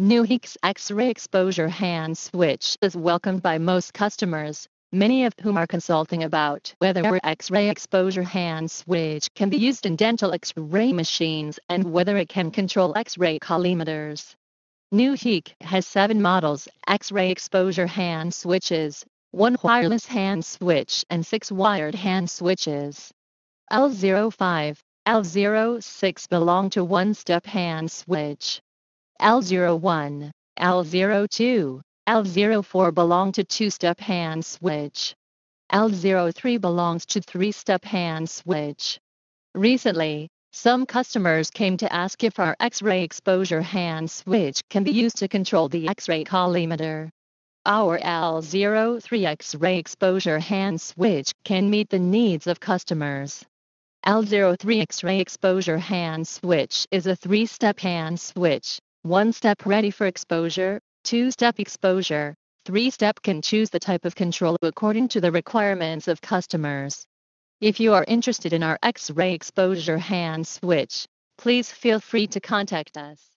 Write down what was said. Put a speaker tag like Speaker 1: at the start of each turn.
Speaker 1: Newheek's X-ray exposure hand switch is welcomed by most customers, many of whom are consulting about whether our X-ray exposure hand switch can be used in dental X-ray machines and whether it can control X-ray collimators. New Newheek has seven models X-ray exposure hand switches, one wireless hand switch and six wired hand switches. L05, L06 belong to one-step hand switch. L01, L02, L04 belong to two-step hand switch. L03 belongs to three-step hand switch. Recently, some customers came to ask if our X-ray exposure hand switch can be used to control the X-ray collimator. Our L03 X-ray exposure hand switch can meet the needs of customers. L03 X-ray exposure hand switch is a three-step hand switch one step ready for exposure, two step exposure, three step can choose the type of control according to the requirements of customers. If you are interested in our X-ray exposure hand switch, please feel free to contact us.